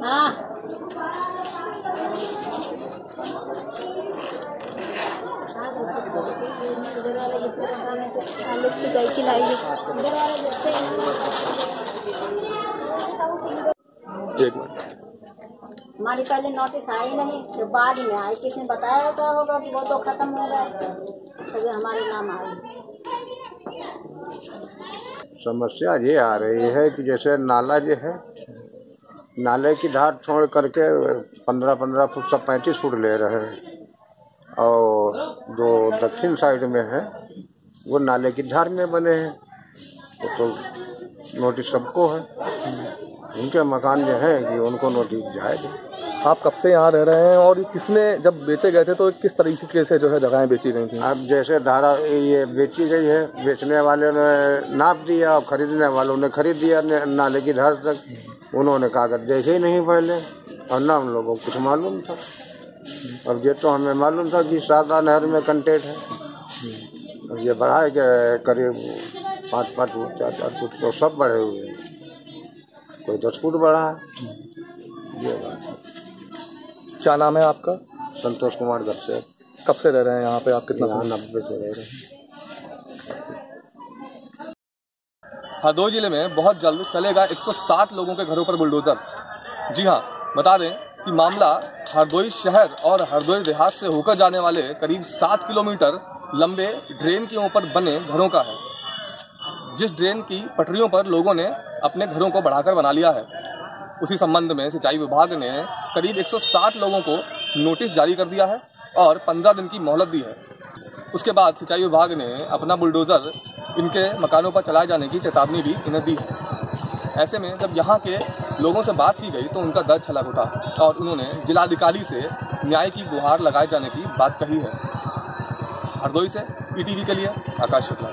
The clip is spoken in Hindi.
हाँ। आलू खिलाइए एक मिनट। हमारी पहले नोटिस आई नहीं जो बाद में आई। किसी ने बताया होगा होगा कि वो तो खत्म हो गए तभी हमारे नाम आए समस्या ये आ रही है कि जैसे नाला जो है नाले की धार छोड़ करके पंद्रह पंद्रह फुट सब पैंतीस फुट ले रहे हैं। और जो दक्षिण साइड में है वो नाले की धार में बने हैं। तो, तो नोटिस सबको है। उनके मकान जो है कि उनको नोटिस जाएगा आप कब से यहाँ रह रहे हैं और किसने जब बेचे गए थे तो किस तरीके से जो है जगहें बेची गई थी? अब जैसे धारा ये बेची गई है बेचने वाले ने नाप दिया और खरीदने वालों ने खरीद दिया नाले की धार तक। उन्होंने कागज़ देखे ही नहीं पहले और ना हम लोगों को कुछ मालूम था। अब ये तो हमें मालूम था कि सादा नहर में कंटेट है। और ये बढ़ाए गए करीब पाँच पाँच फुट चार चार फुट तो सब बढ़े हुए हैं। कोई दस फुट बढ़ा है। ये बात है। क्या नाम है आपका? संतोष कुमार घर से कब से रह रहे हैं यहाँ पे? आप कितना यहाँ समय नब्बे से रह रहे हैं। हरदोई ज़िले में बहुत जल्द चलेगा 160 लोगों के घरों पर बुलडोजर। जी हाँ बता दें कि मामला हरदोई शहर और हरदोई देहात से होकर जाने वाले करीब सात किलोमीटर लंबे ड्रेन के ऊपर बने घरों का है। जिस ड्रेन की पटरियों पर लोगों ने अपने घरों को बढ़ाकर बना लिया है। उसी संबंध में सिंचाई विभाग ने करीब 160 लोगों को नोटिस जारी कर दिया है और 15 दिन की मोहलत दी है। उसके बाद सिंचाई विभाग ने अपना बुलडोजर इनके मकानों पर चलाए जाने की चेतावनी भी इन्हें दी है। ऐसे में जब यहाँ के लोगों से बात की गई तो उनका दर्द छलक उठा और उन्होंने जिलाधिकारी से न्याय की गुहार लगाए जाने की बात कही है। हरदोई से पीटीवी के लिए आकाश शुक्ला।